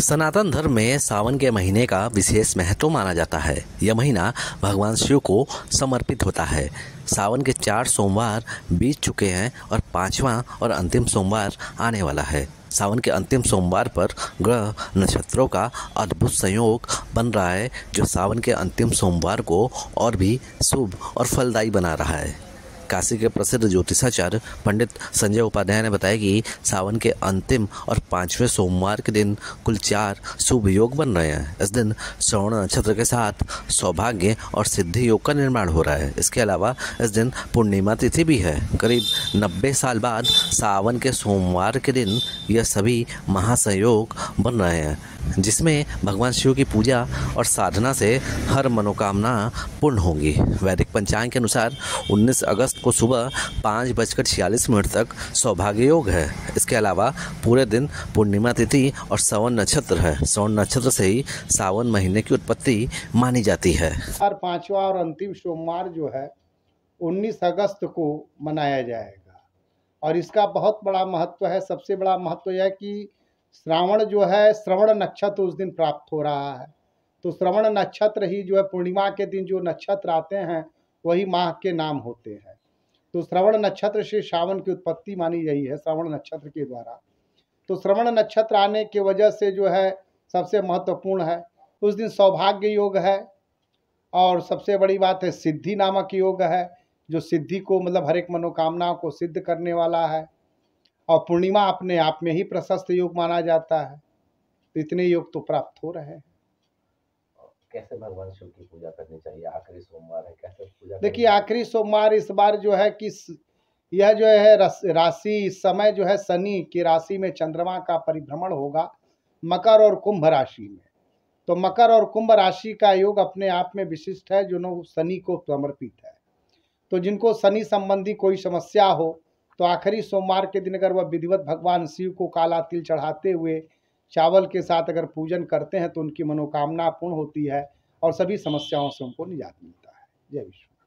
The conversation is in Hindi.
सनातन धर्म में सावन के महीने का विशेष महत्व माना जाता है। यह महीना भगवान शिव को समर्पित होता है। सावन के चार सोमवार बीत चुके हैं और पांचवा और अंतिम सोमवार आने वाला है। सावन के अंतिम सोमवार पर ग्रह नक्षत्रों का अद्भुत संयोग बन रहा है, जो सावन के अंतिम सोमवार को और भी शुभ और फलदायी बना रहा है। काशी के प्रसिद्ध ज्योतिषाचार्य पंडित संजय उपाध्याय ने बताया कि सावन के अंतिम और पाँचवें सोमवार के दिन कुल चार शुभ योग बन रहे हैं। इस दिन श्रवण नक्षत्र के साथ सौभाग्य और सिद्धि योग का निर्माण हो रहा है। इसके अलावा इस दिन पूर्णिमा तिथि भी है। करीब नब्बे साल बाद सावन के सोमवार के दिन यह सभी महासंयोग बन रहे हैं। जिसमें भगवान शिव की पूजा और साधना से हर मनोकामना पूर्ण होंगी। वैदिक पंचांग के अनुसार 19 अगस्त को सुबह पाँच बजकर छियालीस मिनट तक सौभाग्य योग है। इसके अलावा पूरे दिन पूर्णिमा तिथि और सवन नक्षत्र है। सवन नक्षत्र से ही सावन महीने की उत्पत्ति मानी जाती है। हर पांचवा और अंतिम सोमवार जो है 19 अगस्त को मनाया जाएगा। और इसका बहुत बड़ा महत्व है। सबसे बड़ा महत्व यह कि श्रावण जो है, श्रवण नक्षत्र उस दिन प्राप्त हो रहा है। तो श्रवण नक्षत्र ही जो है, पूर्णिमा के दिन जो नक्षत्र आते हैं, वही माह के नाम होते हैं। तो श्रवण नक्षत्र से श्रावण की उत्पत्ति मानी गई है, श्रवण नक्षत्र के द्वारा। तो श्रवण नक्षत्र आने की वजह से जो है, सबसे महत्वपूर्ण है। उस दिन सौभाग्य योग है, और सबसे बड़ी बात है, सिद्धि नामक योग है, जो सिद्धि को मतलब हर एक मनोकामना को सिद्ध करने वाला है। और पूर्णिमा अपने आप में ही प्रशस्त योग माना जाता है। तो इतने योग तो प्राप्त हो रहे हैं। कैसे भगवान शिव की पूजा करनी चाहिए? आखिरी सोमवार है कैसे पूजा देखिए आखिरी सोमवार इस बार जो है कि यह जो है राशि इस समय जो है शनि की राशि में चंद्रमा का परिभ्रमण होगा मकर और कुंभ राशि में। तो मकर और कुंभ राशि का योग अपने आप में विशिष्ट है जो शनि को समर्पित है। तो जिनको शनि संबंधी कोई समस्या हो तो आखिरी सोमवार के दिन अगर वह विधिवत भगवान शिव को काला तिल चढ़ाते हुए चावल के साथ अगर पूजन करते हैं तो उनकी मनोकामना पूर्ण होती है और सभी समस्याओं से उनको निजात मिलता है। जय विश्व